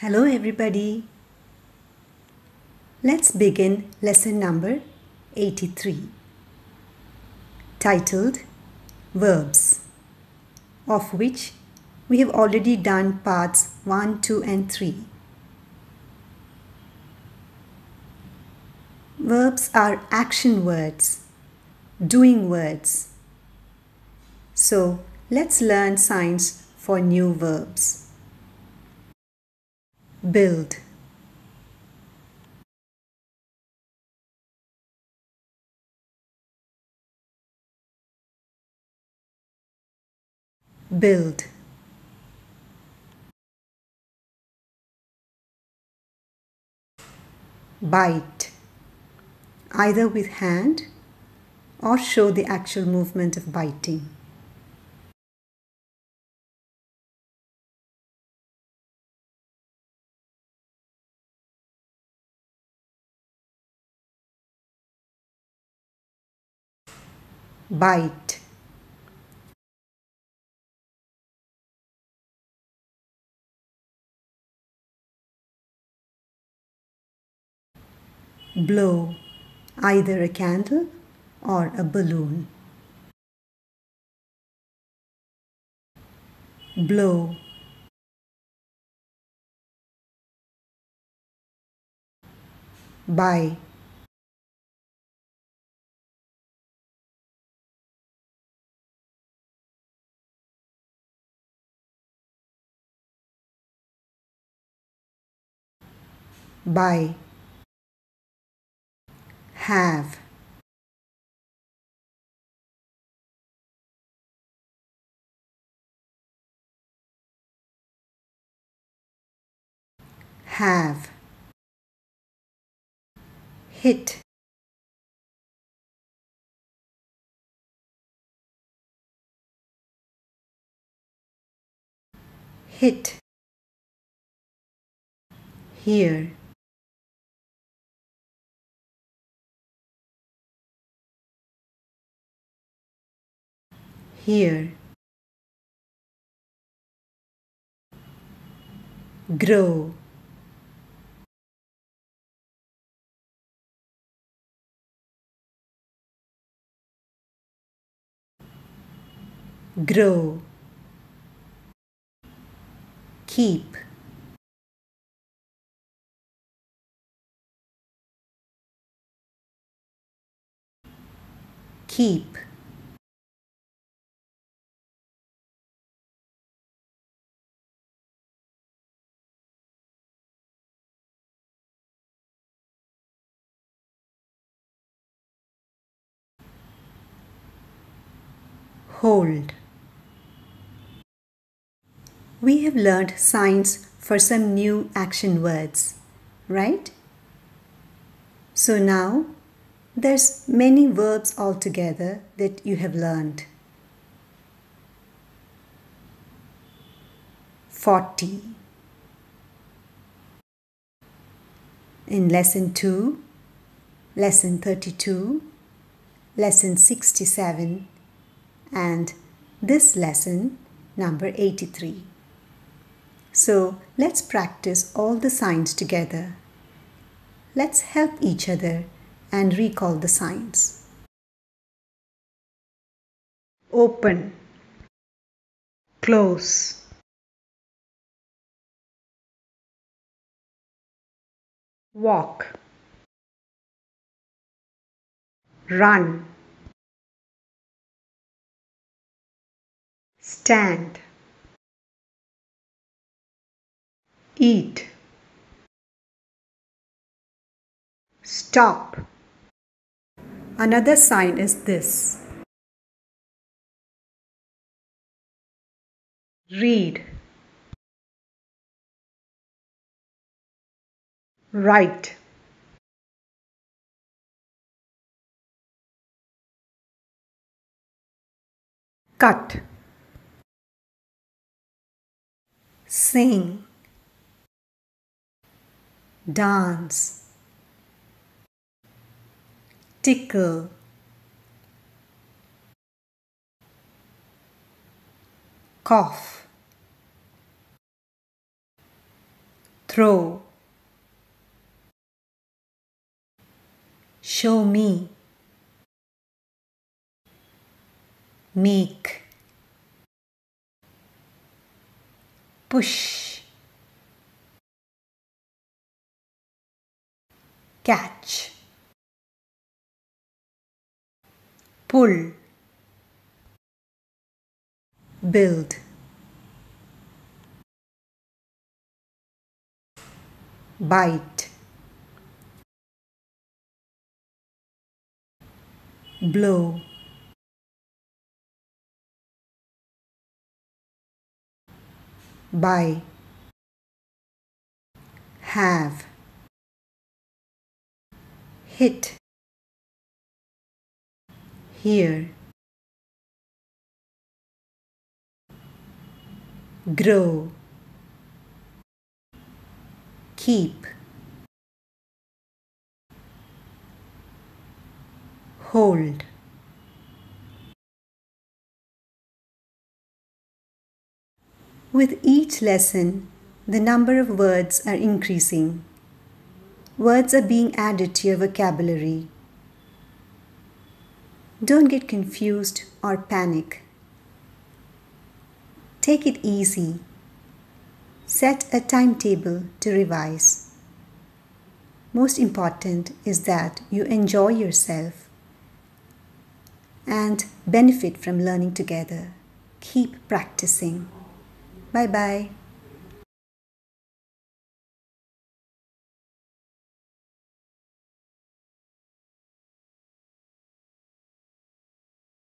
Hello, everybody. Let's begin lesson number 83 titled Verbs, of which we have already done parts 1, 2, and 3. Verbs are action words, doing words. So let's learn signs for new verbs. Build. Build. Bite. Either with hand or show the actual movement of biting. Bite blow either a candle or a balloon. Blow. Buy buy have. Have. Hit. Hit. Hear hear. Grow. Grow. Keep. Keep hold. We have learned signs for some new action words, right? So now there's many verbs altogether that you have learned. 40 in lesson 2, lesson 32, lesson 67 and this lesson number 83. So let's practice all the signs together. Let's help each other and recall the signs. Open, close, walk, run, stand, eat, stop. Another sign is this. Read. Write. Cut. Sing. Dance. Tickle. Cough. throw, show me, make, push, catch, pull, build. bite. Blow buy have. Hit. Hear grow. Keep. Hold With each lesson, the number of words are increasing. Words are being added to your vocabulary. Don't get confused or panic. Take it easy Set a timetable to revise. Most important is that you enjoy yourself and benefit from learning together. Keep practicing. Bye bye.